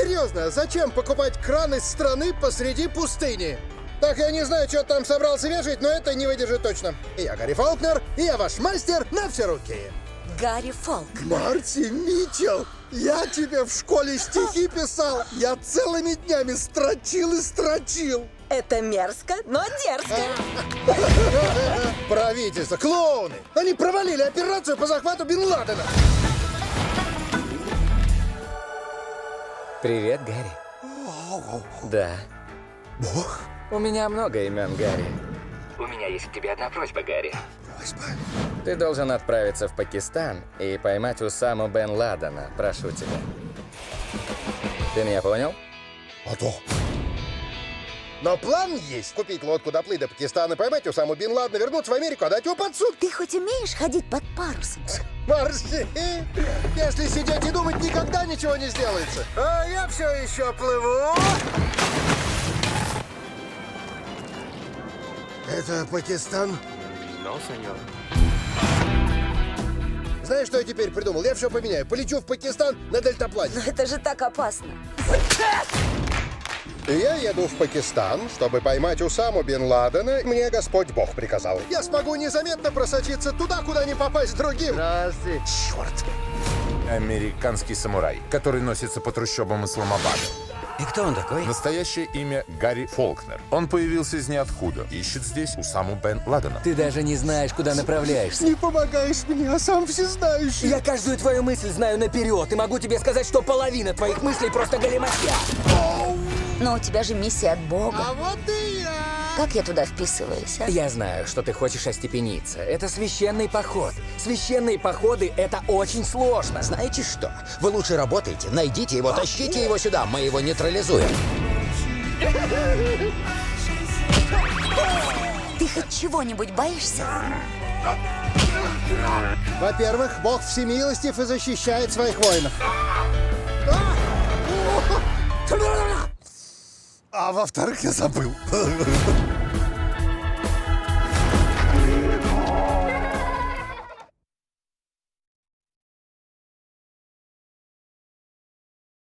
Серьезно, зачем покупать кран из страны посреди пустыни? Так, я не знаю, что там собрался вешать, но это не выдержит точно. Я Гарри Фолкнер, и я ваш мастер на все руки. Гарри Фолк. Марти Митчелл, я тебе в школе стихи писал. Я целыми днями строчил и строчил. Это мерзко, но дерзко. Правительство, клоуны. Они провалили операцию по захвату Бен Ладена. Привет, Гарри. Да. Бог? У меня много имен, Гарри. У меня есть к тебе одна просьба, Гарри. Просьба. Ты должен отправиться в Пакистан и поймать Усаму Бен Ладена. Прошу тебя. Ты меня понял? А то. Но план есть. Купить лодку, доплыть до Пакистана, поймать Усаму Бен Ладена, вернуться в Америку, отдать его под суд. Ты хоть умеешь ходить под парусом? Марси, если сидеть и думать, никогда ничего не сделается. А я все еще плыву. Это Пакистан? Ну, сеньор. Знаешь, что я теперь придумал? Я все поменяю. Полечу в Пакистан на дельтаплане. Но это же так опасно. Я еду в Пакистан, чтобы поймать Усаму Бен Ладена. Мне Господь Бог приказал. Я смогу незаметно просочиться туда, куда не попасть другим. Здравствуйте. Черт. Американский самурай, который носится по трущобам Исламабада. И кто он такой? Настоящее имя Гарри Фолкнер. Он появился из ниоткуда. Ищет здесь Усаму Бен Ладена. Ты даже не знаешь, куда направляешься. Не помогаешь мне, а сам всезнающий. Я каждую твою мысль знаю наперед и могу тебе сказать, что половина твоих мыслей просто галиматья. Но у тебя же миссия от Бога. А вот и я. Как я туда вписываюсь, а? Я знаю, что ты хочешь остепениться. Это священный поход. Священные походы — это очень сложно. Знаете что? Вы лучше работайте, найдите его, тащите его сюда, мы его нейтрализуем. Ты хоть чего-нибудь боишься? Во-первых, Бог всемилостив и защищает своих воинов. А во-вторых, я забыл.